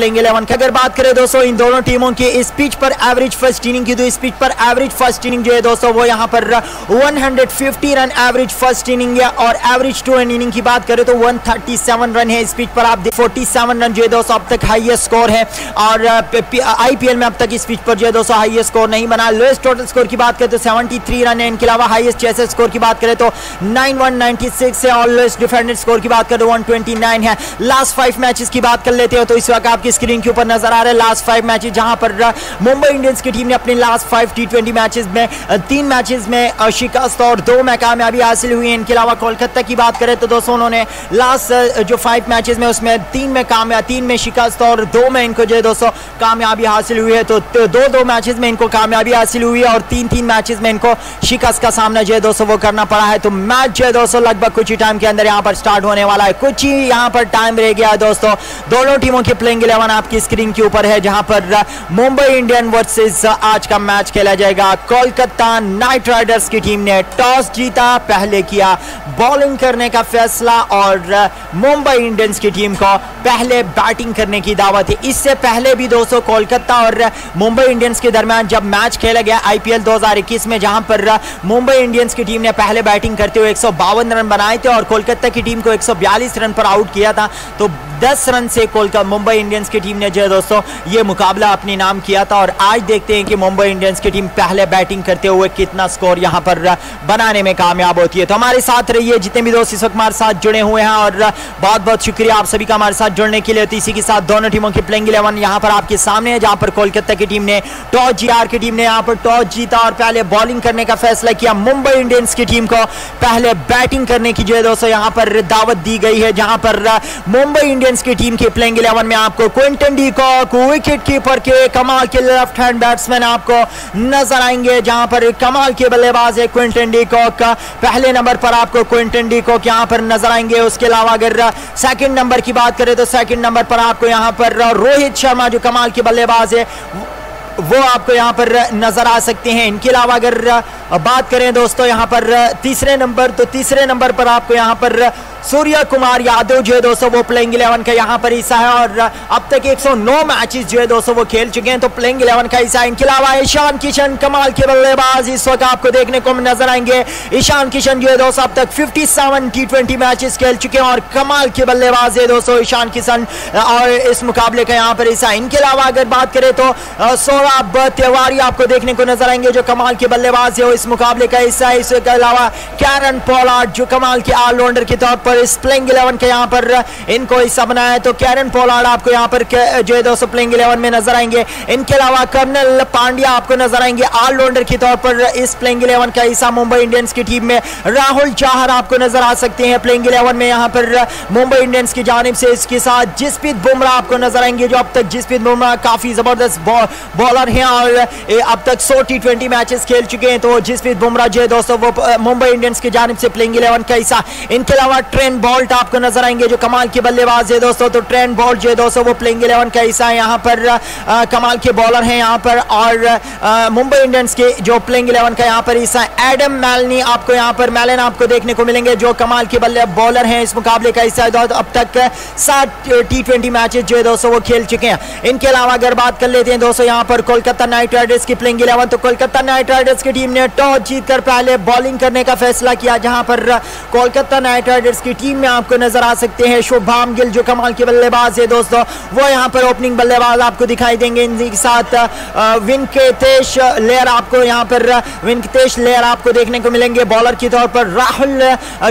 लेंगे इलेवन की। अगर बात करें दोस्तों, इन दोनों टीमों की इस पिच पर एवरेज फ़र्स्ट इनिंग की तो पिच पर एवरेज फ़र्स्ट इनिंग जो है दोस्तों, वो यहाँ पर 150 रन एवरेज फ़र्स्ट इनिंग है। और एवरेज टू रन इनिंग की बात करें तो 137 रन है इस पिच पर। आप 47 रन जो है दोस्तों, अब तक हाईएस्ट स्कोर है। और आईपीएल में अब तक इस पिच पर जो है दोस्तों हाईएस्ट स्कोर नहीं बना। लोएस्ट टोटल स्कोर की बात करें तो 73 रन है। इनके अलावा हाईएस्ट चेस स्कोर की बात करें तो 9196 है। और लोएस्ट डिफेंडेड स्कोर की बात करें तो 129 है। लास्ट फाइव मैचेस की बात कर लेते हो तो इस वक्त आपकी स्क्रीन के ऊपर नज़र आ रहे हैं लास्ट फाइव मैचेस जहाँ पर मुंबई इंडियंस की टीम ने अपने last five T twenty matches में तीन मैचेस में शिकस्त और दो में कामयाबी हासिल हुई है। इनके अलावा कोलकाता की बात करें तो दोस्तों उन्होंने लास्ट जो फाइव मैचेस में उसमें तीन में कामयाब तीन में शिकस्त और दो में इनको जो है दोस्तों कामयाबी हासिल हुई है। तो दो दो मैचेस में इनको कामयाबी हासिल हुई है और तीन तीन मैचेस में इनको शिकस्त का सामना जो है दोस्तों वो करना पड़ा है। तो मैच जो है दोस्तों लगभग कुछ ही टाइम के अंदर यहाँ पर स्टार्ट होने वाला है। कुछ ही यहाँ पर टाइम रह गया है दोस्तों। दोनों टीमों की प्लेइंग इलेवन आपकी स्क्रीन के ऊपर है, जहाँ पर मुंबई इंडियन वर्सेस आज का मैच खेला जाएगा। कोलकाता नाइट राइडर्स की टीम ने टॉस जीता, पहले किया बॉलिंग करने का फैसला और मुंबई इंडियंस की टीम को पहले बैटिंग करने की दावत है। इससे पहले भी दोस्तों, कोलकाता और मुंबई इंडियंस के दरमियान जब मैच खेला गया आईपीएल 2021 में, जहाँ पर मुंबई इंडियंस की टीम ने पहले बैटिंग करते हुए एक सौ बावन रन बनाए थे और कोलकाता की टीम को 142 रन पर आउट किया था तो 10 रन से कोलकाता मुंबई इंडियंस की टीम ने जो है दोस्तों, ये मुकाबला अपने नाम किया था और आज देखते हैं कि मुंबई इंडियंस की टीम पहले बैटिंग करते हुए कितना स्कोर यहाँ पर बनाने में कामयाब होती है। तो हमारे साथ रहिए, जितने भी दोस्त इस वक्त हमारे साथ जुड़े हुए हैं और बहुत बहुत शुक्रिया आप सभी का हमारे साथ जुड़ने के लिए। तो इसी के साथ दोनों टीमों की प्लेइंग इलेवन यहाँ पर आपके सामने है, जहाँ पर कोलकाता की टीम ने, टॉस जीआर की टीम ने यहाँ पर टॉस जीता और पहले बॉलिंग करने का फैसला किया। मुंबई इंडियंस की टीम को पहले बैटिंग करने की जो है दोस्तों, यहाँ पर दावत दी गई है, जहाँ पर मुंबई इंडियंस की टीम की प्लेइंग इलेवन में आपको क्विंटन डी विकेट कीपर के कमाल के लेफ़्ट हैंड बैट्समैन आपको नज़र आएँगे, जहाँ पर कमाल के बल्लेबाज है क्विंटन डी का। पहले नंबर पर आपको क्विंटन डी कॉक यहाँ पर नज़र आएँगे, उसके अलावा अगर सेकंड नंबर की बात करें तो सेकंड नंबर पर आपको यहाँ पर रोहित शर्मा, जो कमाल के बल्लेबाज है, वो आपको यहाँ पर नज़र आ सकते हैं। इनके अलावा अगर बात करें दोस्तों, यहाँ पर तीसरे नंबर तो तीसरे नंबर पर आपको यहाँ पर सूर्य कुमार यादव जो है दोस्तों वो प्लेइंग इलेवन का यहाँ पर हिस्सा है और अब तक 109 मैचेस जो है दोस्तों वो खेल चुके हैं तो प्लेइंग इलेवन का हिस्सा है। इनके अलावा ईशान किशन, कमाल के बल्लेबाज, इस वक्त आपको देखने को नज़र आएँगे। ईशान किशन जो है दोस्तों अब तक 57 टी ट्वेंटी मैचेस खेल चुके हैं और कमाल के बल्लेबाज है दोस्तों ईशान किशन, और इस मुकाबले का यहाँ पर हिस्सा है। इनके अलावा अगर बात करें तो सौरभ तिवारी आपको देखने को नज़र आएँगे, जो कमाल के बल्लेबाज है इस मुकाबले का हिस्सा है। इसके अलावा कैरन पोलार्ड, जो कमाल के ऑलराउंडर के तौर पर इस प्लेइंग इलेवन के यहाँ पर इनको हिस्सा बनाया है। तो कैरन पोलार्ड आपको यहाँ पर जो है दोस्तों प्लेइंग इलेवन में नज़र आएँगे। इनके अलावा कर्नल पांड्या आपको नज़र आएँगे ऑलराउंडर के तौर पर इस प्लेइंग इलेवन का हिस्सा मुंबई इंडियंस की टीम में। राहुल चाहर आपको नज़र आ सकते हैं प्लेइंग इलेवन में यहाँ पर मुंबई इंडियंस की जानब से इसके साथ जिसप्रीत बुमराह आपको नज़र आएँगे, जो अब तक जिसप्रीत बुमराह काफ़ी ज़बरदस्त बॉलर हैं और अब तक सौ टी ट्वेंटी मैचेस खेल चुके हैं। तो जिसप्रीत बुमराह जो है दोस्तों वो मुंबई इंडियंस की जानब से प्लेइंग इलेवन का हिस्सा। इनके अलावा ट्रेन बॉल्ट आपको नज़र आएँगे जो कमाल के बल्लेबाज है दोस्तों। तो ट्रेन बॉल्ट जो है दोस्तों वो प्लेइंग इलेवन का हिस्सा है। यहाँ पर आ, कमाल के बॉलर हैं यहाँ पर। और मुंबई इंडियंस के जो प्लेइंग इलेवन का यहाँ पर हिस्सा है एडम मैलनी आपको यहाँ पर मैलन आपको देखने को मिलेंगे जो कमाल के बल्ले बॉलर हैं इस मुकाबले का हिस्सा है। अब तक सात टी ट्वेंटी मैचेस जो है दोस्तों वो खेल चुके हैं। इनके अलावा अगर बात कर लेते हैं दोस्तों यहाँ पर कोलकाता नाइट राइडर्स की प्लेइंग इलेवन तो कोलकाता नाइट राइडर्स की टीम ने टॉस जीतकर पहले बॉलिंग करने का फैसला किया जहाँ पर कोलकाता नाइट राइडर्स की टीम में आपको नज़र आ सकते हैं। शुभम गिल जो कमाल के बल्लेबाज है दोस्तों, वो यहाँ पर ओपनिंग बल्लेबाज आपको दिखाई देंगे। इनके साथ विनकेतेश लेयर आपको यहाँ पर विनकेतेश लेयर आपको देखने को मिलेंगे। बॉलर के तौर पर राहुल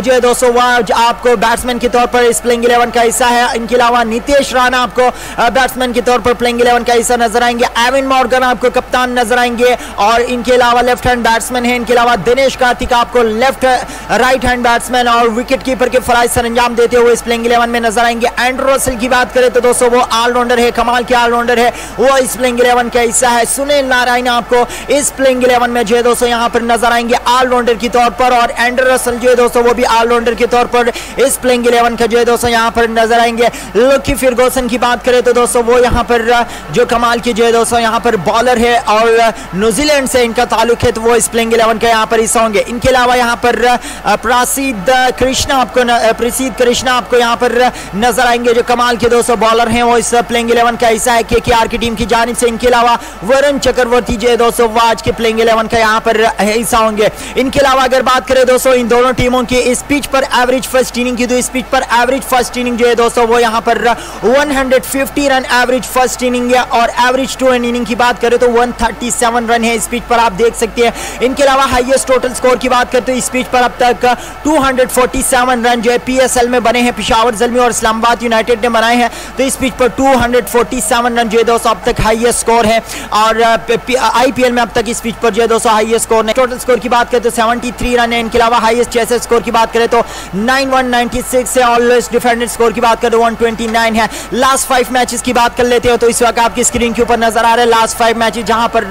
जो है दोस्तों वह आपको बैट्समैन के तौर पर इस प्लेइंग इलेवन का हिस्सा है। इनके अलावा नितेश राणा आपको बैट्समैन के तौर पर प्लेइंग इलेवन का हिस्सा नज़र आएँगे। एविन मॉर्गन आपको कप्तान नज़र आएँगे। और इनके अलावा लेफ़्ट हैंड बैट्समैन है। इनके अलावा दिनेश कार्तिक आपको लेफ़्ट राइट हैंड बैट्समैन और विकेट कीपर के फराइज सर अंजाम देते हुए इस प्लेइंग इलेवन में नज़र आएँगे। एंड्रो रसल की बात करें तो दोस्तों वो ऑलराउंडर है, कमाल के ऑलराउंडर है। वो इस प्लेइंग इलेवन का हिस्सा है। सुनील नारायण आपको इस प्लेइंग इलेवन में जो है दोस्तों यहाँ पर नज़र आएँगे ऑलराउंडर के तौर पर और एंड्रो रसल जो है दोस्तों वो भी ऑलराउंडर के तौर पर इस प्लेइंग इलेवन का जो है दोस्तों यहाँ पर नज़र आएँगे। लुकी फिरगोसन की बात करें तो दोस्तों वो यहाँ पर, जो कमाल की जो है दोस्तों यहाँ पर बॉलर है और न्यूजीलैंड से इनका ताल्लुक है तो वो इस प्लेइंग इलेवन का यहाँ पर हिस्सा होंगे। इनके अलावा यहाँ पर प्रासिद कृष्णा आपको प्रसिद्ध कृष्णा आपको यहाँ पर नज़र आएँगे जो कमाल के दोस्तों बॉलर हैं वो इस प्लेइंग इलेवन का हिस्सा है। के आर की टीम की जानब से इनके अलावा वरुण चक्रवर्ती जो है दोस्तों वो आज के प्लेइंग इलेवन का यहाँ पर हिस्सा होंगे। इनके अलावा अगर बात करें दोस्तों इन दोनों टीमों की इस पिच पर एवरेज फ़र्स्ट इनिंग की तो इस पिच पर एवरेज फ़र्स्ट इनिंग जो है दोस्तों वो यहाँ पर 150 रन एवरेज फ़र्स्ट इनिंग है। और एवरेज टू एंड इनिंग की बात करें तो 137 रन है इस पिच पर, आप देख सकते हैं। इनके अलावा हाईएस्ट टोटल स्कोर की बात करते हैं इस पिच पर अब तक 247 रन जो है पीएसएल में बने हैं, पिशावर जलमी और इस्लामाबाद यूनाइटेड ने बनाए हैं। तो इस पिच पर 247 रन, जो है दोस्तों अब तक हाईएस्ट स्कोर है। और आईपीएल में अब तक इस पिच पर जो है दोस्तों हाईएस्ट स्कोर ने टोटल स्कोर की बात करें तो 73 रन है। इनके अलावा हाईएस्ट चेसेस स्कोर की बात करें तो 9196 है। ऑलवेज डिफेंडेड स्कोर की बात करें तो 129 है। लास्ट फाइव मैचेस की बात कर लेते हो तो इस वक्त आपकी स्क्रीन के ऊपर नज़र आ रहे हैं। लास्ट फाइव मैचेस जहाँ पर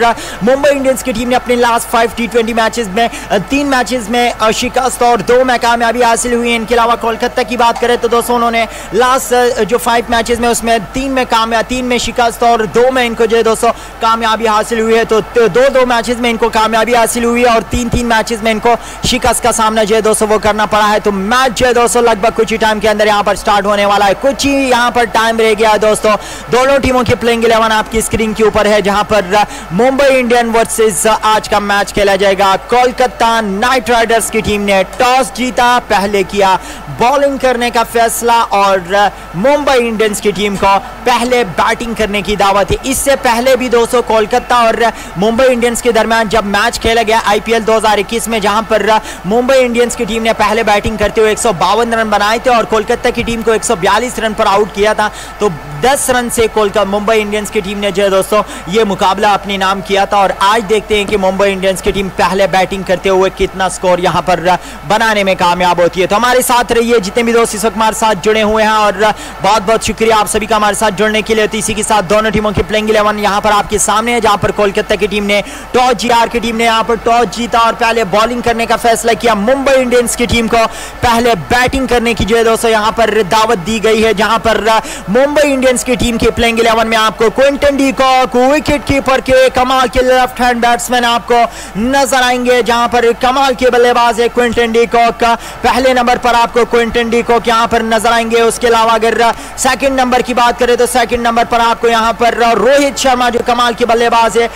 मुंबई इंडियंस की टीम ने अपने लास्ट फाइव टी ट्वेंटी में तीन मैचेस में शिकस्त और दो में कामयाबी हासिल हुई है। इनके कोलकाता की बात करें तो दोस्तों उन्होंने लास्ट जो फाइव मैचेस में उसमें तीन में कामयाब तीन में शिकस्त और दो में इनको जो है दोस्तों कामयाबी हासिल हुई है। तो दो दो मैचेस में इनको कामयाबी हासिल हुई है और तीन तीन मैचेस में इनको शिकस्त का सामना जो है दोस्तों वो करना पड़ा है। तो मैच जो है दोस्तों लगभग कुछ ही टाइम के अंदर यहाँ पर स्टार्ट होने वाला है। कुछ ही यहाँ पर टाइम रह गया है दोस्तों। दोनों टीमों के प्लेइंग इलेवन आपकी स्क्रीन के ऊपर है, जहाँ पर मुंबई इंडियन वर्सेस आज का मैच खेला जाएगा। कोलकाता नाइट राइडर्स की टीम ने टॉस जीता, पहले किया बॉलिंग करने का फैसला और मुंबई इंडियंस की टीम को पहले बैटिंग करने की दावत है। इससे पहले भी दोस्तों कोलकाता और मुंबई इंडियंस के दरमियान जब मैच खेला गया आईपीएल 2021 में, जहाँ पर मुंबई इंडियंस की टीम ने पहले बैटिंग करते हुए एक सौ बावन रन बनाए थे और कोलकाता की टीम को एक सौ बयालीस रन पर आउट किया था तो 10 रन से कोलकाता मुंबई इंडियंस की टीम ने जो है दोस्तों, ये मुकाबला अपने नाम किया था और आज देखते हैं कि मुंबई इंडियंस की टीम पहले बैटिंग करते हुए कितना स्कोर यहाँ पर बनाने में कामयाब होती है। तो हमारे साथ रहिए। जितने भी दोस्त इस वक्त हमारे साथ जुड़े हुए हैं और बहुत बहुत शुक्रिया आप सभी का हमारे साथ जुड़ने के लिए। इसी के साथ दोनों टीमों की प्लेइंग इलेवन यहाँ पर आपके सामने है, जहाँ पर कोलकाता की टीम ने, टॉस जीता की टीम ने यहाँ पर टॉस जीता और पहले बॉलिंग करने का फैसला किया। मुंबई इंडियंस की टीम को पहले बैटिंग करने की जो है दोस्तों यहाँ पर दावत दी गई है, जहाँ पर मुंबई इंडियंस की टीम की प्लेइंग इलेवन में आपको Quinton de Kock wicket keeper के कमाल के लेफ़्ट हैंड बैट्समैन आपको नज़र आएँगे, जहाँ पर कमाल के बल्लेबाज है क्विंटन डी कॉक का पहले नंबर पर आपको क्विंटन डी को यहाँ पर नज़र आएँगे? उसके अलावा अगर सेकंड नंबर की बात करें तो सेकंड नंबर पर आपको यहाँ पर रोहित शर्मा जो कमाल की बल्लेबाज है,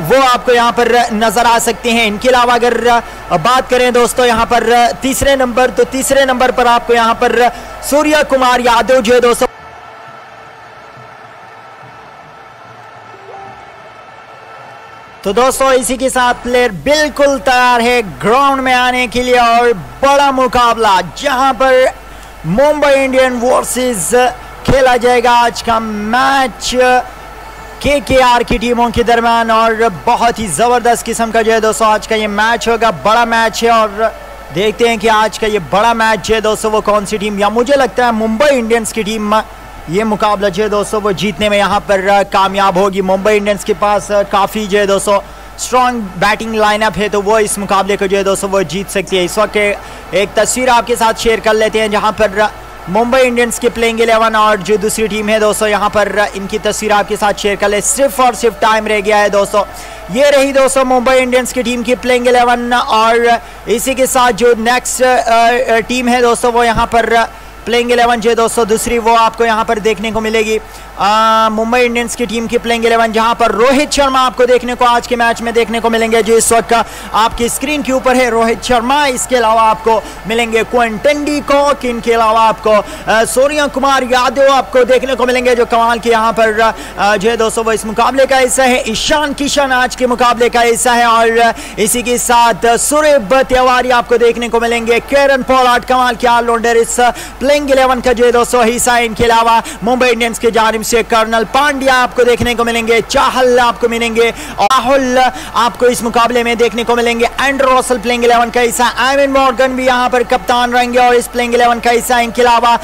वो आपको यहाँ पर नज़र आ सकते हैं। इनके अलावा अगर बात करें दोस्तों, यहाँ पर तीसरे नंबर तो तीसरे नंबर पर आपको यहाँ पर सूर्य कुमार यादव जो है दोस्तों तो दोस्तों, इसी के साथ प्लेयर बिल्कुल तैयार है ग्राउंड में आने के लिए और बड़ा मुकाबला जहाँ पर मुंबई इंडियन वर्सेस खेला जाएगा। आज का मैच के के आर की टीमों के दरमियान और बहुत ही ज़बरदस्त किस्म का जो है दोस्तों, आज का ये मैच होगा। बड़ा मैच है और देखते हैं कि आज का ये बड़ा मैच है। दोस्तों, वो कौन सी टीम या मुझे लगता है मुंबई इंडियंस की टीम ये मुकाबला जो है दोस्तों, वो जीतने में यहाँ पर कामयाब होगी। मुंबई इंडियंस के पास काफ़ी जो है दोस्तों स्ट्रॉन्ग बैटिंग लाइनअप है तो वो इस मुकाबले को जो है दोस्तों, वो जीत सकती है। इस वक्त एक तस्वीर आपके साथ शेयर कर लेते हैं, जहाँ पर मुंबई इंडियंस के प्लेइंग इलेवन और जो दूसरी टीम है दोस्तों, यहाँ पर इनकी तस्वीर आपके साथ शेयर कर ले। सिर्फ़ और सिर्फ़ टाइम रह गया है दोस्तों। ये रही दोस्तों, मुंबई इंडियंस की टीम की प्लेइंग इलेवन और इसी के साथ जो नेक्स्ट टीम है दोस्तों, वो यहाँ पर प्लेइंग इलेवन जो दोस्तों दूसरी वो आपको यहाँ पर देखने को मिलेगी। मुंबई इंडियंस की टीम की प्लेइंग इलेवन, जहाँ पर रोहित शर्मा आपको देखने को, आज के मैच में देखने को मिलेंगे जो इस वक्त आपकी स्क्रीन के ऊपर है रोहित शर्मा, इसके अलावा आपको मिलेंगे क्विंटन डी कॉक इनके अलावा आपको सूर्य कुमार यादव आपको देखने को मिलेंगे, जो कमाल के यहाँ पर जो है दोस्तों, वो इस मुकाबले का हिस्सा है। ईशान किशन आज के मुकाबले का हिस्सा है, और इसी के साथ सुरेब तिवारी आपको देखने को मिलेंगे। केरन पोलाट कमाल के ऑलराउंडर इस प्लेइंग इलेवन का जो है दोस्तों, हिस्सा है। इनके अलावा मुंबई इंडियंस के जानब से कर्नल पांड्या आपको देखने को मिलेंगे, चाहल आपको मिलेंगे, राहुल आपको इस मुकाबले में देखने को मिलेंगे एंड्रो रसल प्लेइंग इलेवन का हिस्सा, एविन मॉर्गन भी यहाँ पर कप्तान रहेंगे और इस प्लेइंग इलेवन का हिस्सा इनके अलावा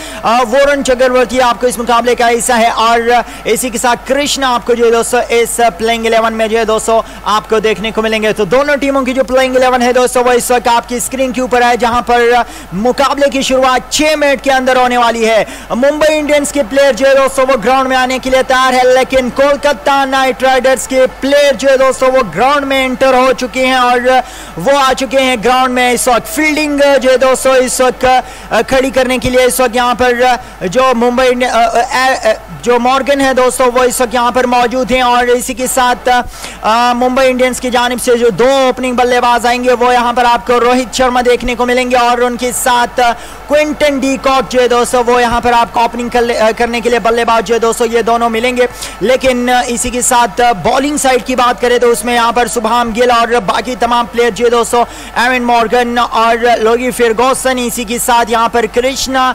वोरन चक्रवर्ती आपको इस मुकाबले का हिस्सा है, और इसी के साथ कृष्ण आपको जो है दोस्तों, इस प्लेइंग इलेवन में जो है दोस्तों, आपको देखने को मिलेंगे। तो दोनों टीमों की जो प्लेइंग इलेवन है दोस्तों, वो इस वक्त आपकी स्क्रीन के ऊपर है, जहाँ पर मुकाबले की शुरुआत छह मिनट के अंदर होने वाली है। मुंबई इंडियंस के प्लेयर जो है दोस्तों, वो ग्राउंड में आने के लिए तैयार है, लेकिन कोलकाता नाइट राइडर्स के प्लेयर जो है दोस्तों, वो ग्राउंड में एंटर हो चुके हैं और वो आ चुके हैं ग्राउंड में इस वक्त। फील्डिंग जो है दोस्तों, इस वक्त खड़ी करने के लिए इस वक्त यहाँ पर जो मुंबई जो मॉर्गन है दोस्तों, वो इस वक्त यहाँ पर मौजूद हैं और इसी के साथ मुंबई इंडियंस की जानब से जो दो ओपनिंग बल्लेबाज आएँगे, वो यहाँ पर आपको रोहित शर्मा देखने को मिलेंगे और उनके साथ क्विंटन डी कॉक जो है दोस्तों, वो यहाँ पर आपको ओपनिंग करने के लिए बल्लेबाज जो है ये दोनों मिलेंगे। लेकिन इसी के साथ बॉलिंग साइड की बात करें तो उसमें यहाँ पर शुभम गिल और बाकी तमाम प्लेयर जो दोस्तों एविन मॉर्गन और लोगी फिरगोसन इसी के साथ यहाँ पर कृष्णा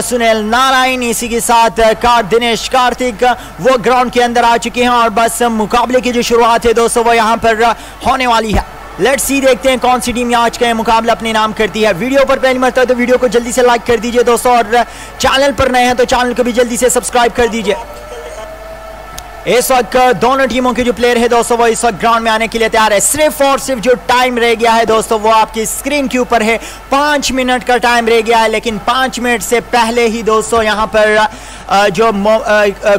सुनील नारायण, इसी के साथ कार दिनेश कार्तिक, वो ग्राउंड के अंदर आ चुके हैं और बस मुकाबले की जो शुरुआत है दोस्तों, वो यहाँ पर होने वाली है। लेट्स सी देखते हैं कौन सी टीम आज का मुकाबला अपने नाम करती है। वीडियो पर पहली मरतबा तो वीडियो को जल्दी से लाइक कर दीजिए दोस्तों, और चैनल पर नए हैं तो चैनल को भी जल्दी से सब्सक्राइब कर दीजिए। इस वक्त दोनों टीमों के जो प्लेयर है दोस्तों, वो इस वक्त ग्राउंड में आने के लिए तैयार है। सिर्फ़ और सिर्फ़ जो टाइम रह गया है दोस्तों, वो आपकी स्क्रीन के ऊपर है। पाँच मिनट का टाइम रह गया है, लेकिन पाँच मिनट से पहले ही दोस्तों यहाँ पर जो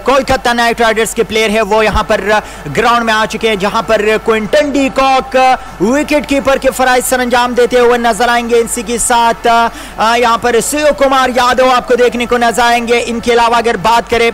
कोलकाता नाइट राइडर्स के प्लेयर है, वो यहाँ पर ग्राउंड में आ चुके हैं, जहाँ पर Quinton de Kock wicket keeper के फराइज सर अंजाम देते हुए नज़र आएँगे इसी के साथ। यहाँ पर शिव कुमार यादव आपको देखने को नज़र आएँगे। इनके अलावा अगर बात करें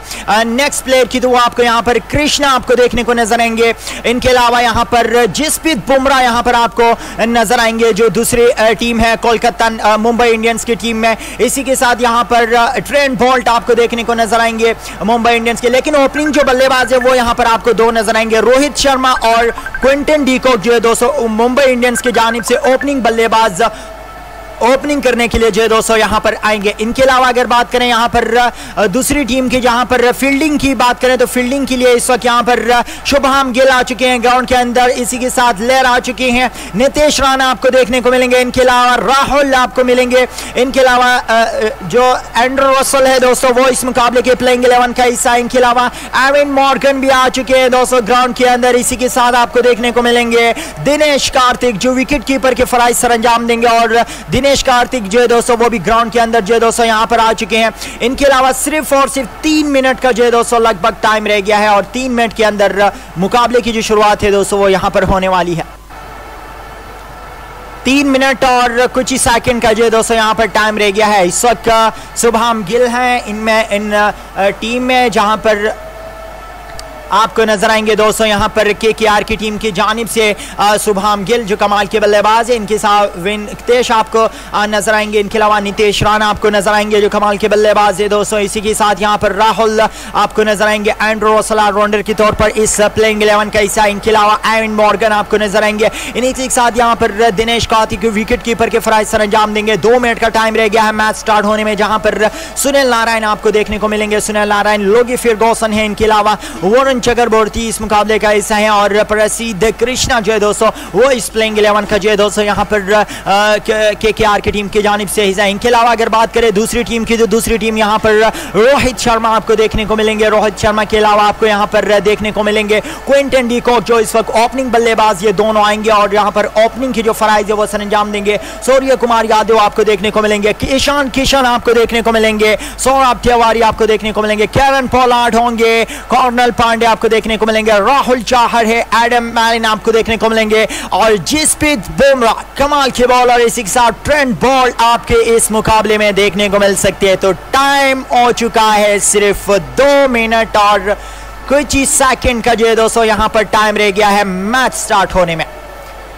नेक्स्ट प्लेयर की तो वो आपको यहाँ पर कृष्णा आपको देखने को नज़र आएँगे। इनके अलावा यहाँ पर जसप्रीत बुमराह यहाँ पर आपको नज़र आएँगे, जो दूसरी टीम है कोलकाता मुंबई इंडियंस की टीम में। इसी के साथ यहाँ पर ट्रेन बोल्ट आपको देखने को नज़र आएँगे मुंबई इंडियंस के। लेकिन ओपनिंग जो बल्लेबाज है, वो यहाँ पर आपको दो नज़र आएँगे। रोहित शर्मा और क्विंटन डीकॉक जो है दोस्तों, मुंबई इंडियंस की जानब से ओपनिंग बल्लेबाज ओपनिंग करने के लिए जो है दोस्तों, यहाँ पर आएँगे। इनके अलावा अगर बात करें यहाँ पर दूसरी टीम की, जहाँ पर फील्डिंग की बात करें तो फील्डिंग के लिए इस वक्त यहाँ पर शुभम गिल आ चुके हैं ग्राउंड के अंदर। इसी के साथ लेर आ चुके हैं। नितेश राणा आपको देखने को मिलेंगे। इनके अलावा राहुल आपको मिलेंगे। इनके अलावा जो एंड्रो रसल है दोस्तों, वो इस मुकाबले के प्लेइंग इलेवन का हिस्सा है। इनके अलावा एविन मॉर्गन भी आ चुके हैं दोस्तों ग्राउंड के अंदर। इसी के साथ आपको देखने को मिलेंगे। दिनेश कार्तिक जो विकेट कीपर के फराइज सर अंजाम देंगे और दिनेश दिनेश कार्तिक जो है दोस्तों, वो भी ग्राउंड के अंदर जो है दोस्तों यहाँ पर आ चुके हैं। इनके अलावा सिर्फ़ और सिर्फ़ तीन मिनट का जो है दोस्तों लगभग टाइम रह गया है और तीन मिनट के अंदर मुकाबले की जो शुरुआत है दोस्तों, वो यहाँ पर होने वाली है। तीन मिनट और कुछ ही सेकंड का जो है दोस्तों यहाँ पर टाइम रह गया है। इस वक्त, शुभम गिल हैं। इनमें, इन टीम में जहाँ पर आपको नज़र आएँगे दोस्तों, यहाँ पर के के आर की टीम की जानब से सुबहाम गिल, जो कमाल के बल्लेबाज है, इनके साथ विनतेश आपको नज़र आएँगे। इनके अलावा नितेश राणा आपको नज़र आएँगे, जो कमाल के बल्लेबाज है दोस्तों। इसी के साथ यहाँ पर राहुल आपको नज़र आएँगे, एंड्रो सलार राउंडर के तौर पर इस प्लेइंग इलेवन का हिस्सा। इनके अलावा एवन मॉर्गन आपको नज़र आएँगे। इन्हीं के साथ यहाँ पर दिनेश कार्तिक विकेट कीपर के फराइज सर अंजाम देंगे। दो मिनट का टाइम रह गया है मैच स्टार्ट होने में, जहाँ पर सुनील नारायण आपको देखने को मिलेंगे। सुनील नारायण, लोगी फिर गौसन है। इनके अलावा वरुण चकर चक्रवर्ती इस मुकाबले का हिस्सा है और प्रसिद्ध कृष्णा जो है दोस्तों, वो इस प्लेइंग इलेवन का जो है दोस्तों यहाँ पर के के आर की टीम की जानब से हिस्सा है। इनके अलावा अगर बात करें दूसरी टीम की तो दूसरी टीम यहाँ पर, रोहित शर्मा आपको देखने को मिलेंगे। रोहित शर्मा के अलावा आपको यहाँ पर देखने को मिलेंगे क्विंटन डीकॉक जो इस वक्त ओपनिंग बल्लेबाज ये दोनों आएँगे और यहाँ पर ओपनिंग की जो फराइज है वो सर अंजाम देंगे। सूर्य कुमार यादव आपको देखने को मिलेंगे। ईशान किशन आपको देखने को मिलेंगे। सौरभ तिवारी आपको देखने को मिलेंगे। कैरन पोलार्ड होंगे। कॉर्नल पांडे आपको देखने को मिलेंगे। राहुल चाहर है, एडम मैलिन आपको देखने को मिलेंगे। और जिसप्रीत बुमराह, कमाल के बॉलर इसी के साथ ट्रेंड बॉल आपके इस मुकाबले में देखने को मिल सकती है। तो टाइम हो चुका है सिर्फ़ दो मिनट और कुछ ही सेकंड का जो है दोस्तों, यहाँ पर टाइम रह गया है मैच स्टार्ट होने में।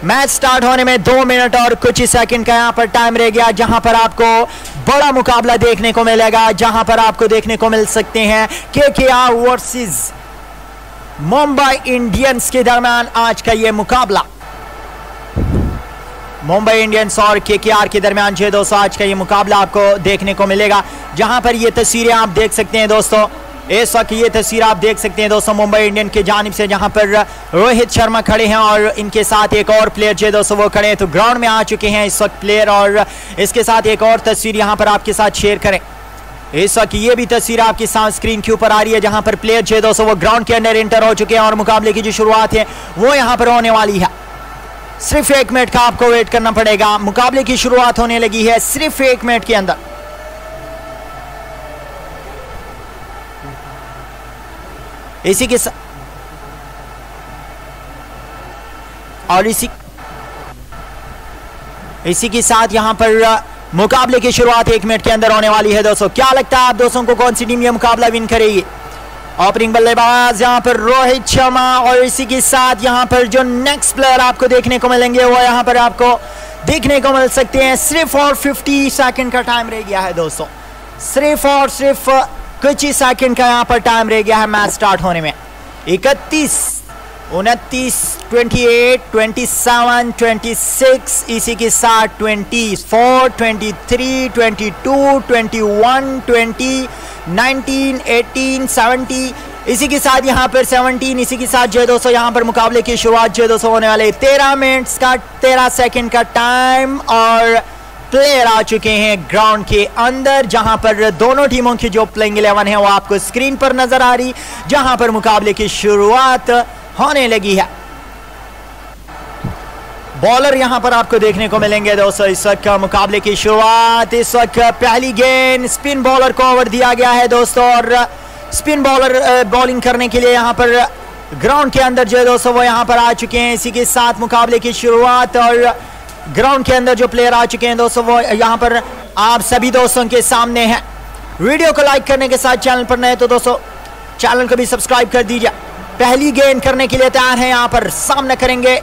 मैच स्टार्ट होने में दो मिनट और कुछ ही सेकंड का यहाँ पर टाइम रह गया, जहाँ पर आपको बड़ा मुकाबला देखने को मिलेगा, जहाँ पर आपको देखने को मिल सकते हैं। के के आर वर्सेज मुंबई इंडियंस के दरमियान आज का यह मुकाबला। मुंबई इंडियंस और केकेआर के दरमियान जो दोस्तों, आज का ये मुकाबला आपको देखने को मिलेगा। जहाँ पर ये तस्वीरें आप देख सकते हैं दोस्तों, इस वक्त ये तस्वीर आप देख सकते हैं दोस्तों मुंबई इंडियन की जानब से, जहाँ पर रोहित शर्मा खड़े हैं और इनके साथ एक और प्लेयर जो दोस्तों, वो खड़े हैं। तो ग्राउंड में आ चुके हैं इस वक्त प्लेयर और इसके साथ एक और तस्वीर यहाँ पर आपके साथ शेयर करें। इस वक्त ये भी तस्वीर आपकी साथ स्क्रीन के ऊपर आ रही है, जहाँ पर प्लेयर जो है दोस्तों, वो ग्राउंड के अंदर एंटर हो चुके हैं और मुकाबले की जो शुरुआत है, वो यहाँ पर होने वाली है। सिर्फ़ एक मिनट का आपको वेट करना पड़ेगा। मुकाबले की शुरुआत होने लगी है सिर्फ़ एक मिनट के अंदर। इसी के साथ और इसी इसी के साथ यहाँ पर मुकाबले की शुरुआत एक मिनट के अंदर होने वाली है दोस्तों। क्या लगता है आप दोस्तों को कौन सी टीम ये मुकाबला विन करेगी? ओपनिंग बल्लेबाज यहाँ पर रोहित शर्मा और इसी के साथ यहाँ पर जो नेक्स्ट प्लेयर आपको देखने को मिलेंगे, वो यहाँ पर आपको देखने को मिल सकते हैं। सिर्फ़ और 50 सेकंड का टाइम रह गया है दोस्तों। सिर्फ़ और सिर्फ़ कुछ ही सेकंड का यहाँ पर टाइम रह गया है मैच स्टार्ट होने में। इकतीस उनतीस, twenty eight, twenty seven, twenty six, इसी के साथ twenty four, twenty three, twenty two, twenty one, twenty, nineteen, eighteen seventy इसी के साथ यहाँ पर 17 इसी के साथ जो दोस्तों यहाँ पर मुकाबले की शुरुआत जो दोस्तों होने वाले 13 मिनट्स का 13 सेकंड का टाइम और प्लेयर आ चुके हैं ग्राउंड के अंदर, जहाँ पर दोनों टीमों की जो प्लेइंग इलेवन है वो आपको स्क्रीन पर नज़र आ रही, जहाँ पर मुकाबले की शुरुआत होने लगी है। बॉलर यहाँ पर आपको देखने को मिलेंगे दोस्तों, इस वक्त मुकाबले की शुरुआत, इस वक्त पहली गेंद स्पिन बॉलर को ओवर दिया गया है दोस्तों, और स्पिन बॉलर बॉलिंग करने के लिए यहाँ पर ग्राउंड के अंदर जो है दोस्तों, वो यहाँ पर आ चुके हैं। इसी के साथ मुकाबले की शुरुआत और ग्राउंड के अंदर जो प्लेयर आ चुके हैं दोस्तों, वो यहाँ पर आप सभी दोस्तों के सामने हैं। वीडियो को लाइक करने के साथ चैनल पर नए तो दोस्तों चैनल को भी सब्सक्राइब कर दीजिए। पहली गेंद करने के लिए तैयार है, यहाँ पर सामना करेंगे।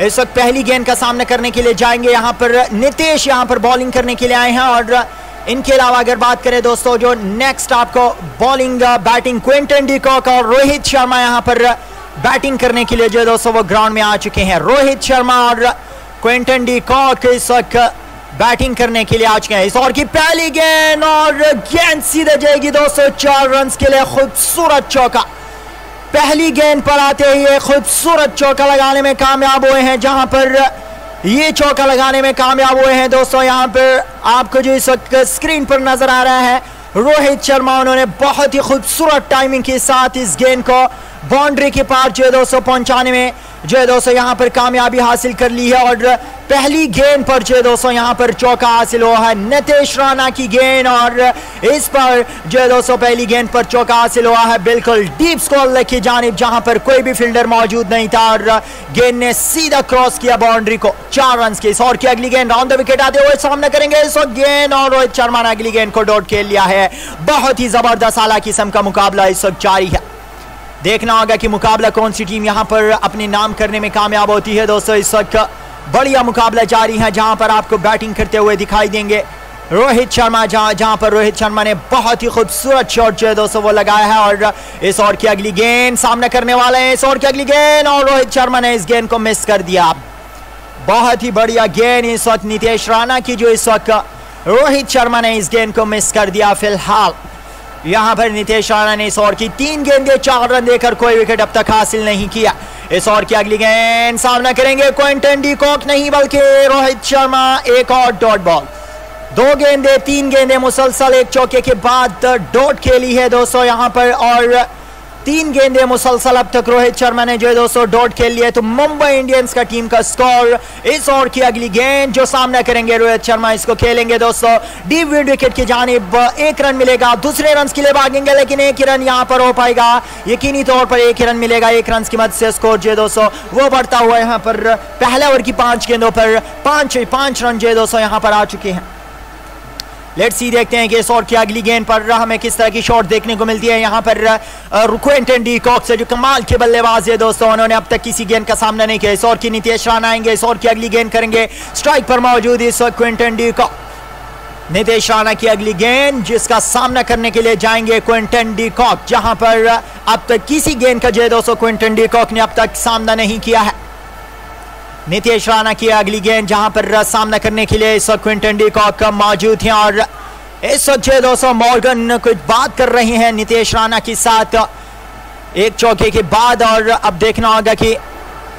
इस वक्त पहली गेंद का सामना करने के लिए जाएँगे, यहाँ पर नितेश यहाँ पर बॉलिंग करने के लिए आए हैं, और इनके अलावा अगर बात करें दोस्तों, जो नेक्स्ट आपको बॉलिंग बैटिंग क्विंटन डिकॉक और रोहित शर्मा यहाँ पर बैटिंग करने के लिए जो दोस्तों, वो ग्राउंड में आ चुके हैं। रोहित शर्मा और क्विंटन डिकॉक इस वक्त बैटिंग करने के लिए आ चुके हैं इस ओवर की पहली गेंद और गेंद सीधे जाएगी दोस्तों, चार रन के लिए खूबसूरत चौका। पहली गेंद पर आते ही खूबसूरत चौका लगाने में कामयाब हुए हैं, जहाँ पर ये चौका लगाने में कामयाब हुए हैं दोस्तों, यहाँ पर आपको जो इस वक्त स्क्रीन पर नज़र आ रहा है, रोहित शर्मा, उन्होंने बहुत ही खूबसूरत टाइमिंग के साथ इस गेंद को बाउंड्री के पार जो है दोस्तों पहुँचाने में जो है दोस्तों, यहाँ पर कामयाबी हासिल कर ली है और पहली गेंद पर जो है दोस्तों, यहाँ पर चौका हासिल हुआ है नितेश राणा की गेंद और इस पर जो है दोस्तों, पहली गेंद पर चौका हासिल हुआ है बिल्कुल डीप स्कॉल की जानब, जहाँ पर कोई भी फील्डर मौजूद नहीं था और गेंद ने सीधा क्रॉस किया बाउंड्री को, चार रन के और की अगली गेंद राउंड द विकेट आते हुए सामना करेंगे इस वक्त गेंद और रोहित शर्मा ने अगली गेंद को डॉट खेल लिया है। बहुत ही ज़बरदस्त आला किस्म का मुकाबला इस वक्त जारी है। देखना होगा कि मुकाबला कौन सी टीम यहाँ पर अपने नाम करने में कामयाब होती है। दोस्तों, इस वक्त बढ़िया मुकाबला जारी है, जहाँ पर आपको बैटिंग करते हुए दिखाई देंगे। रोहित शर्मा, जहाँ जहाँ पर रोहित शर्मा ने बहुत ही खूबसूरत शॉट जो है दोस्तों, वो लगाया है और इस ओवर की अगली गेंद सामने करने वाले हैं। इस ओवर की अगली गेंद और रोहित शर्मा ने इस गेंद को मिस कर दिया। बहुत ही बढ़िया गेंद इस वक्त नीतीश राणा की, जो इस वक्त रोहित शर्मा ने इस गेंद को मिस कर दिया फ़िलहाल। यहाँ पर नितेश राणा ने इस ओवर की तीन गेंदे चार रन देकर कोई विकेट अब तक हासिल नहीं किया। इस ओवर की अगली गेंद सामना करेंगे क्विंटन डी कॉक नहीं, बल्कि रोहित शर्मा, एक और डॉट बॉल। दो गेंदे, तीन गेंदे, मुसलसल एक चौके के बाद डॉट खेली है दोस्तों यहाँ पर, और तीन गेंदे मुसलसल अब तक रोहित शर्मा ने जो है दोस्तों डॉट खेल लिया तो मुंबई इंडियंस का टीम का स्कोर इस ओवर की अगली गेंद जो सामना करेंगे रोहित शर्मा, इसको खेलेंगे दोस्तों। डीप विड विकेट की जानब, एक रन मिलेगा, दूसरे रन के लिए भागेंगे, लेकिन एक ही रन यहाँ पर हो पाएगा। यकीनी तौर पर एक ही रन मिलेगा, एक रन की मदद से स्कोर जो है दोस्तों, वो बढ़ता हुआ यहाँ पर। पहले ओवर की पाँच गेंदों पर पाँच पाँच रन जो है दोस्तों यहाँ पर आ चुके हैं। लेट्स सी देखते हैं कि इस ओवर की अगली गेंद पर हमें किस तरह की शॉट देखने को मिलती है। यहाँ पर रुक्वेंटन डी कॉक से जो कमाल के बल्लेबाज है दोस्तों। उन्होंने अब तक किसी गेंद का सामना नहीं किया। इस ओवर की नीतीश राणा आएँगे, इस ओवर की अगली गेंद करेंगे। स्ट्राइक पर मौजूद इस Quinton de Kock Nitish Rana की अगली गेंद, जिसका सामना करने के लिए जाएँगे क्विंटन डी कॉक जहाँ पर अब तक किसी गेंद का जय दोस्तों क्विंटन डी कॉक ने अब तक सामना नहीं किया है। नीतीश राणा की अगली गेंद, जहाँ पर सामना करने के लिए इस वक्त क्विंटन डी कॉक मौजूद हैं और इस वक्त जो दोस्तों मॉर्गन कुछ बात कर रहे हैं नीतीश राणा के साथ। एक चौके के बाद और अब देखना होगा कि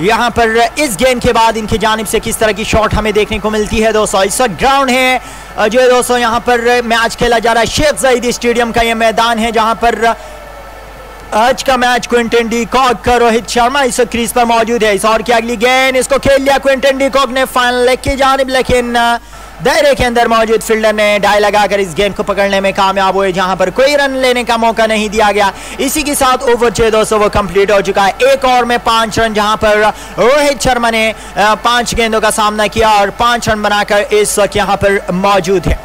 यहाँ पर इस गेंद के बाद इनकी जानब से किस तरह की शॉट हमें देखने को मिलती है दोस्तों। इस वक्त ग्राउंड है जो दोस्तों यहाँ पर मैच खेला जा रहा है, शेख जईद स्टेडियम का यह मैदान है, जहाँ पर आज का मैच क्विंटन डी कॉक का रोहित शर्मा इस क्रीज पर मौजूद है। इस और की अगली गेंद, इसको खेल लिया क्विंटन डी कॉक ने फाइनल लेग की जानब, लेकिन दायरे के अंदर मौजूद फील्डर ने डाई लगाकर इस गेंद को पकड़ने में कामयाब हुए, जहाँ पर कोई रन लेने का मौका नहीं दिया गया। इसी के साथ ओवर छह दोस्तों वो कंप्लीट हो चुका है। एक ओवर में पाँच रन, जहाँ पर रोहित शर्मा ने पाँच गेंदों का सामना किया और पाँच रन बनाकर इस वक्त यहाँ पर मौजूद है।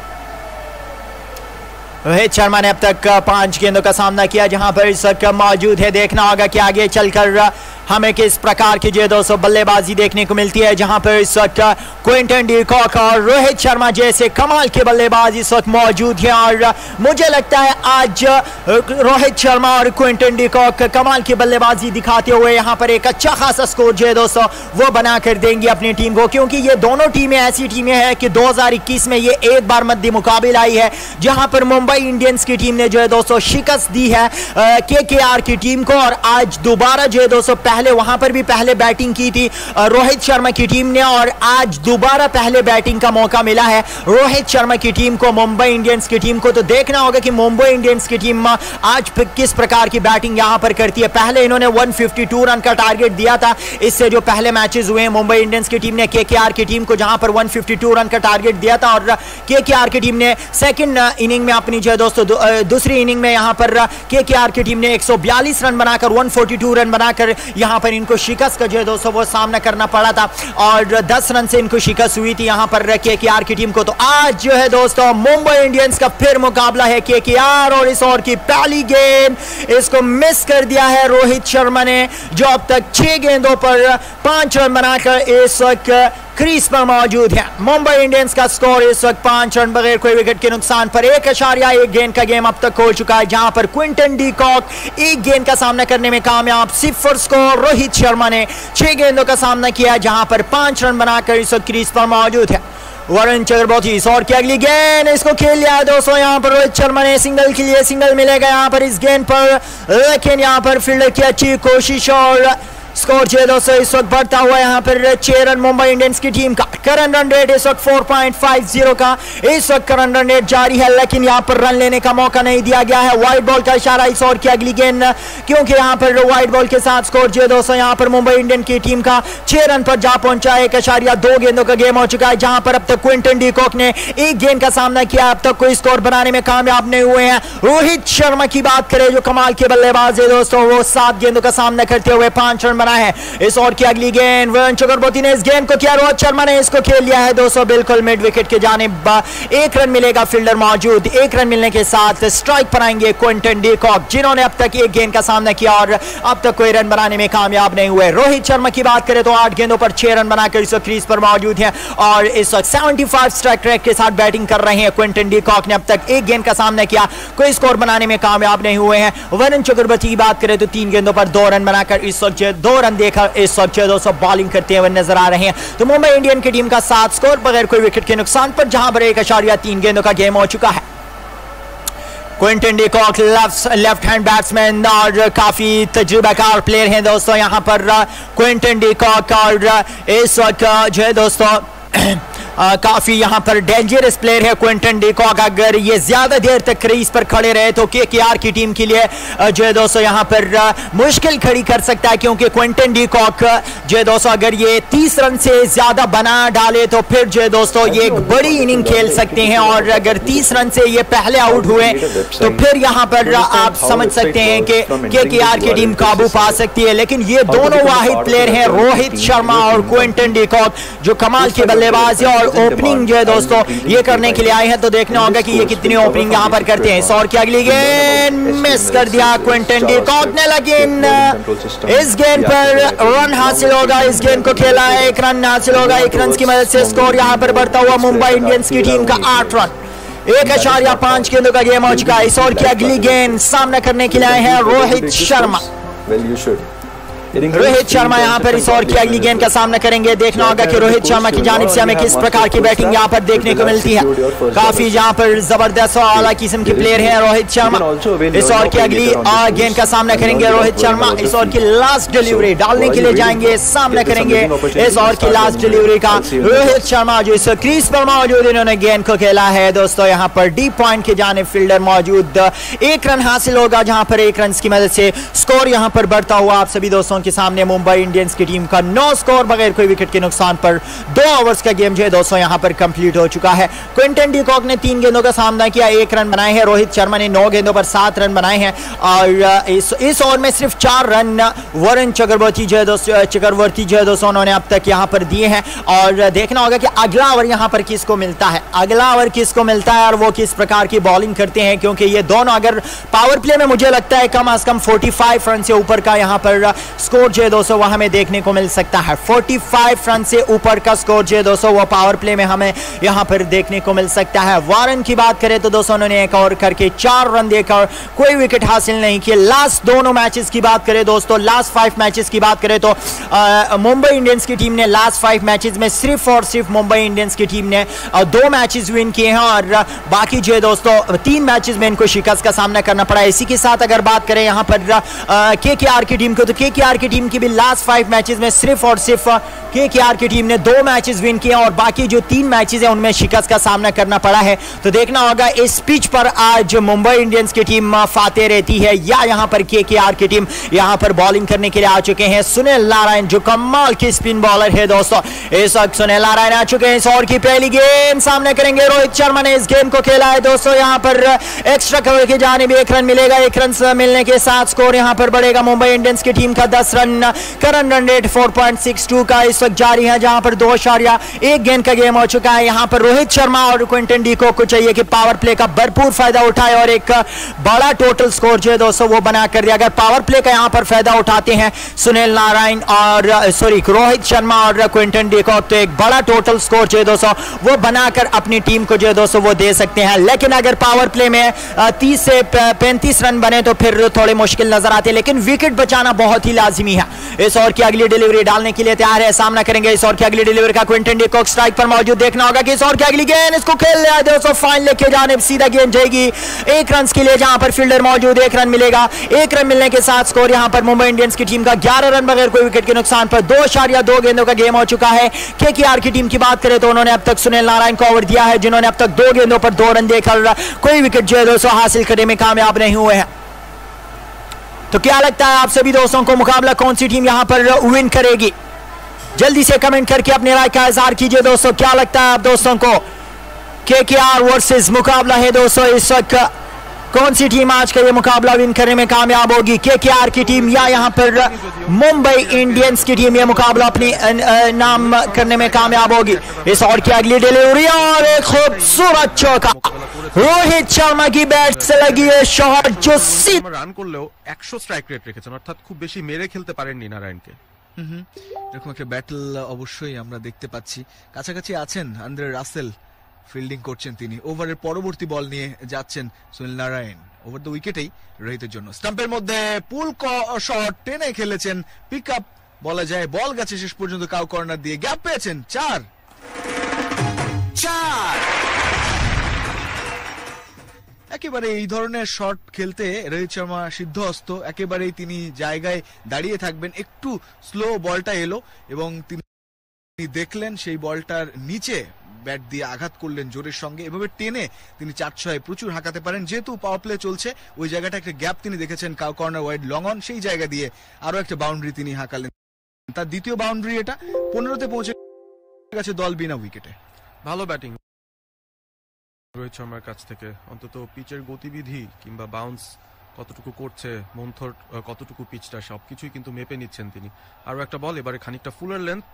रोहित शर्मा ने अब तक पाँच गेंदों का सामना किया, जहाँ पर इस वक्त मौजूद है। देखना होगा कि आगे चलकर हमें किस प्रकार की जो दोस्तों बल्लेबाजी देखने को मिलती है? जहाँ पर इस वक्त क्विंटन डी कॉक और रोहित शर्मा जैसे कमाल के बल्लेबाज इस वक्त मौजूद हैं। और मुझे लगता है आज रोहित शर्मा और क्विंटन डी कॉक कमाल की बल्लेबाजी दिखाते हुए यहाँ पर एक अच्छा खासा स्कोर जो है दोस्तों, वो बना कर देंगे अपनी टीम को। क्योंकि ये दोनों टीमें ऐसी टीमें हैं कि 2021 में ये एक बार मध्य मुकाबले आई है, जहाँ पर मुंबई इंडियंस की टीम ने जो है दोस्तों शिकस्त दी है के की टीम को। और आज दोबारा जो है दोस्तों, पहले वहाँ पर भी पहले बैटिंग की थी रोहित शर्मा की टीम ने और आज दोबारा पहले बैटिंग का मौका मिला है। रोहित शर्मा की टीम को मुंबई इंडियंस की टीम को तो देखना होगा कि मुंबई इंडियंस की टीम आज किस प्रकार की बैटिंग यहाँ पर करती है। पहले इन्होंने 152 रन का टारगेट दिया था, इससे जो पहले मैचेस हुए हैं, मुंबई इंडियंस की टीम ने केकेआर की टीम को जहाँ पर 152 रन का टारगेट दिया था और केकेआर की टीम ने सेकंड इनिंग में अपनी जो है दोस्तों दूसरी इनिंग में यहाँ पर केकेआर की टीम ने 142 रन बनाकर 142 रन बनाकर यहाँ पर इनको शिकस्त का जो है दोस्तों, वो सामना करना पड़ा था। और दस रन से इनको शिकस्त हुई थी यहाँ पर के के टीम को। तो आज जो है दोस्तों, मुंबई इंडियंस का फिर मुकाबला है के के आर और इस ओवर की पहली गेंद इसको मिस कर दिया है रोहित शर्मा ने, जो अब तक छह गेंदों पर पाँच रन बनाकर इस क्रीज पर मौजूद है। मुंबई इंडियंस का स्कोर इस वक्त पाँच रन बगैर कोई विकेट के नुकसान पर। एक अशारिया, एक गेंद का गेम अब तक हो चुका है, जहाँ पर क्विंटन डी कॉक एक गेंद का सामना करने में कामयाब। सिफर स्कोर, रोहित शर्मा ने छह गेंदों का सामना किया जहाँ पर पाँच रन बनाकर इस वक्त क्रीज पर मौजूद है। वरुण चक्रवर्ती शॉट की अगली गेंद, इसको खेल लिया है दोस्तों, यहाँ पर रोहित शर्मा ने सिंगल के लिए सिंगल मिलेगा यहाँ पर इस गेंद पर। लेकिन यहाँ पर फील्डर की अच्छी कोशिश और स्कोर छह दोस्तों इस वक्त बढ़ता हुआ यहाँ पर छह रन मुंबई इंडियंस की टीम का करंट रन रेट इस वक्त 4.50 का। इस वक्त करंट रन रेट जारी है, लेकिन यहाँ पर रन लेने का मौका नहीं दिया गया है। व्हाइट बॉल का इशारा इस ओवर की अगली गेंद, क्योंकि यहाँ पर व्हाइट बॉल के साथ स्कोर जो दोस्तों यहाँ पर मुंबई इंडियन की टीम का छह रन पर जा पहुँचा। एक अशारिया दो गेंदों का गेम हो चुका है, जहाँ पर अब तक क्विंटन डीकॉक ने एक गेंद का सामना किया अब तक कोई स्कोर बनाने में कामयाब नहीं हुए हैं। रोहित शर्मा की बात करें, जो कमाल के बल्लेबाज है दोस्तों, वो सात गेंदों का सामना करते हुए पाँच रन बना है। इस ओवर की अगली गेंद वरुण चक्रवर्ती ने इस गेंद को किया। रोहित शर्मा ने इसको खेल लिया है। दोस्तों, बिल्कुल मिड विकेट के जाने एक रन मिलेगा फील्डर मौजूद। एक रन मिलने के साथ स्ट्राइक पर आएँगे क्विंटन डीकॉक जिन्होंने अब तक एक गेंद का सामना किया और अब तक कोई रन बनाने में कामयाब नहीं हुए। रोहित शर्मा की बात करें तो आठ गेंदों पर छह रन बनाकर इस क्रीज पर मौजूद हैं और इस वक्त 75 स्ट्राइक रेट के साथ बैटिंग कर रहे हैं क्विंटन डीकॉक ने। अब तक एक गेंद का सामना किया। कोई स्कोर बनाने में कामयाब नहीं हुए हैं। वरुण चक्रवर्ती की बात करें तो तीन गेंदों पर दो रन बनाकर इस वक्त दो रन देखा इस वक्त दोस्तों बॉलिंग करते हुए नज़र आ रहे हैं। तो मुंबई इंडियन की टीम का सात स्कोर बगैर कोई विकेट के नुकसान पर जहाँ पर एक अशारिया तीन गेंदों का गेम हो चुका है। Quinton de Kock left left hand batsman और काफ़ी तजुर्बाकार प्लेयर हैं दोस्तों, यहाँ पर क्विंटन डीकॉक और इस वक्त जो है दोस्तों काफ़ी यहाँ पर डेंजरस प्लेयर है क्विंटन डिकॉक अगर ये ज़्यादा देर तक क्रीज पर खड़े रहे तो के की टीम के लिए जो है दोस्तों यहाँ पर मुश्किल खड़ी कर सकता है क्योंकि क्विंटन डिकॉक जो है दोस्तों अगर ये तीस रन से ज़्यादा बना डाले तो फिर जो है दोस्तों ये एक बड़ी इनिंग खेल सकते हैं और अगर तीस रन से ये पहले आउट हुए तो फिर यहाँ पर आप समझ सकते हैं कि के की टीम काबू पा सकती है। लेकिन ये दोनों वाहिद प्लेयर हैं, रोहित शर्मा और क्विंटन डिकॉक जो कमाल के बल्लेबाज है और ओपनिंग जो है दोस्तों ये करने के लिए आए हैं तो देखना होगा कि ये कितनी ओपनिंग यहाँ पर करते हैं सौर की अगली गेंद मिस कर दिया क्विंटन डिकॉक ने लेकिन इस गेंद पर रन हासिल होगा इस गेंद को खेला है एक रन हासिल होगा एक रन की मदद से स्कोर यहाँ पर बढ़ता हुआ मुंबई इंडियंस की टीम का आठ रन एक अशारिया पाँच गेंदों का गेम हो चुका है इस ओवर की अगली गेंद सामना करने के लिए आए हैं रोहित शर्मा रोहित शर्मा यहाँ पर इस ओवर की अगली गेंद का सामना करेंगे। देखना होगा कि रोहित शर्मा की जानब से हमें किस प्रकार की बैटिंग यहाँ पर देखने को मिलती है। काफ़ी यहाँ पर ज़बरदस्त और आला किस्म के प्लेयर हैं रोहित शर्मा। इस ओवर की अगली गेंद का सामना करेंगे रोहित शर्मा। इस ओवर की लास्ट डिलीवरी डालने के लिए जाएँगे, सामना करेंगे। इस ओवर की लास्ट डिलीवरी का रोहित शर्मा जो इस क्रीज पर मौजूद इन्होंने गेंद को खेला है। दोस्तों, यहाँ पर डीप पॉइंट के जाने फील्डर मौजूद। एक रन हासिल होगा, जहाँ पर एक रन की मदद से स्कोर यहाँ पर बढ़ता हुआ आप सभी दोस्तों के सामने मुंबई इंडियंस की टीम का नौ स्कोर बगैर कोई विकेट के नुकसान पर दो ओवर्स का गेम जो है दोस्तों यहाँ पर कंप्लीट हो चुका है। क्विंटन डीकॉक ने तीन गेंदों का सामना किया, एक रन बनाए हैं। रोहित शर्मा ने नौ गेंदों पर सात रन बनाए हैं और इस इस ओवर में सिर्फ़ चार रन वरुण चक्रवर्ती जो है दोस्तों चक्रवर्ती जो है दोस्तों उन्होंने अब तक यहाँ पर दिए हैं और देखना होगा कि अगला ओवर यहाँ पर किसको मिलता है। अगला ओवर किसको मिलता है और वो किस प्रकार की बॉलिंग करते हैं, क्योंकि ये दोनों अगर पावर प्ले में मुझे लगता है कम अज कम 45 रन से ऊपर का यहाँ पर स्कोर जो है दोस्तों, वह हमें देखने को मिल सकता है। 45 रन से ऊपर का स्कोर जो है दोस्तों, वह पावर प्ले में हमें यहाँ पर देखने को मिल सकता है। वारन की बात करें तो दोस्तों, उन्होंने एक ओवर करके चार रन देकर कोई विकेट हासिल नहीं किए। लास्ट दोनों मैचेस की बात करें दोस्तों लास्ट फाइव मैचेस की बात करें तो मुंबई इंडियंस की टीम ने लास्ट फाइव मैचेस में सिर्फ़ और सिर्फ़ मुंबई इंडियंस की टीम ने दो मैचेस विन किए हैं और बाकी जो है दोस्तों, तीन मैचेस में इनको शिकस्त का सामना करना पड़ा। इसी के साथ अगर बात करें यहाँ पर के के आर की टीम को तो के की टीम की भी लास्ट फाइव मैचेस में सिर्फ़ और सिर्फ़ के के आर की टीम ने दो मैचेस विन किए और बाकी जो तीन मैचेस हैं उनमें शिकस्त का सामना करना पड़ा है। तो देखना होगा इस पिच पर आज मुंबई इंडियंस की टीम फाते रहती है या यहाँ पर के के आर की टीम यहाँ पर बॉलिंग करने के लिए आ चुके हैं। सुनील नारायण जो कमाल की स्पिन बॉलर है दोस्तों, इस वक्त सुनील नारायण आ चुके हैं इस ओवर की पहली गेंद सामने करेंगे। रोहित शर्मा ने इस गेम को खेला है दोस्तों, यहाँ पर एक्स्ट्रा कवर की जाने भी एक रन मिलेगा। एक रन मिलने के साथ स्कोर यहाँ पर बढ़ेगा। मुंबई इंडियंस की टीम का दस रन करंट रन रेट 4.62 का इस वक्त जारी है, जहाँ पर दो शारिया, एक गेंद का गेम हो चुका है। यहाँ पर रोहित शर्मा और क्विंटन डीको को चाहिए कि पावर प्ले का भरपूर फ़ायदा उठाए और एक बड़ा टोटल स्कोर जो है दोस्तों, वो बना कर दिया। अगर पावर प्ले का यहाँ पर फ़ायदा उठाते हैं, सुनील नारायण और सॉरी रोहित शर्मा और क्विंटन डीकॉक तो एक बड़ा टोटल स्कोर जो है दोस्तों, वो बनाकर अपनी टीम को जो है दोस्तों, वो दे सकते हैं। लेकिन अगर पावर प्ले में तीस से पैंतीस रन बने तो फिर थोड़े मुश्किल नज़र आते हैं। लेकिन विकेट बचाना बहुत ही लाजिमी है। इस ओवर की अगली डिलीवरी डालने के लिए तैयार है। सामना करेंगे इस ओवर की अगली डिलीवरी का। क्विंटन डीकॉक स्ट्राइक पर मौजूद देखना होगा कि इस ओवर की अगली गेंद इसको खेल लिया दोस्तों फाइन लेके जाने सीधा गेंद जाएगी। एक रन के लिए जहाँ पर फील्डर मौजूद, एक रन मिलेगा। एक रन मिलने के साथ स्कोर यहाँ पर मुंबई इंडियंस की टीम का 11 रन बगैर कोई विकेट के नुकसान पर दो शारिया दो गेंदों का गेम हो चुका है। केकेआर की टीम की बात करें तो उन्होंने अब तक सुनील नारायण को ओवर दिया है, जिन्होंने अब तक दो गेंदों पर दो रन देकर कोई विकेट जो है दोस्तों हासिल करने में कामयाब नहीं हुए हैं। तो क्या लगता है आप सभी दोस्तों को मुकाबला कौन सी टीम यहाँ पर विन करेगी? जल्दी से कमेंट करके अपने राय का इजहार कीजिए दोस्तों। क्या लगता है आप दोस्तों को? के के आर वर्सेज मुकाबला है दोस्तों इस वक्त। कौन सी टीम आज का ये मुकाबला विन करने में कामयाब होगी के के आर की टीम या यहाँ पर मुंबई इंडियंस की टीम ये मुकाबला अपनी अ, अ, नाम करने में कामयाब होगी इस और की अगली डिलीवरी और एक खूबसूरत चौका रोहित शर्मा की बैट से लगी है शॉट जो सीधा রান করলেও একশো স্ট্রাইক রেট রেখেছেন অর্থাৎ খুব বেশি মেরে খেলতে পারেননি নারায়ণকে এরকম একটা ব্যাটল অবশ্যই আমরা দেখতে পাচ্ছি কাছাকাছি আছেন আন্দ্রে রাসেল ফিল্ডিং করছেন তিনি। ওভারের পরবর্তী বল নিয়ে যাচ্ছেন সুনীল নারায়ণ। ওভার দ্য উইকেটেই রোহিতের জন্য। স্টাম্পের মধ্যে পুল শট টেনে খেলেছেন পিক আপ বলা যায় বল গেছে শেষ পর্যন্ত কাউ কর্নার দিয়ে। গ্যাপ পেয়েছেন চার। চার! একেবারে এই ধরনের শট খেলতে রোহিত শর্মা সিদ্ধহস্ত। একেবারেই তিনি জায়গায় দাঁড়িয়ে থাকবেন। একটু স্লো বলটা এলো এবং তিনি তিনি দেখলেন সেই বলটার নিচে ব্যাট দিয়ে আঘাত করলেন জোরের সঙ্গে। এভাবে টেনে তিনি চার ছয় প্রচুর হাঁকাতে পারেন। যেহেতু পাওয়ার প্লে চলছে, ওই জায়গাটা একটা গ্যাপ তিনি দেখেছেন cow corner wide long on সেই জায়গা দিয়ে আরও একটা বাউন্ডারি তিনি হাঁকালেন। তার দ্বিতীয় বাউন্ডারি এটা, পনেরোতে পৌঁছে গেছে দল বিনা উইকেটে ভালো ব্যাটিং রোহিত শর্মার কাছ থেকে। অন্তত পিচের গতিবিধি কিংবা বাউন্স কতটুকু করছে মন্থর কতটুকু পিচটা সবকিছুই কিন্তু মেপে নিচ্ছেন তিনি। আরও একটা বল এবারে খানিকটা ফুলের লেন্থ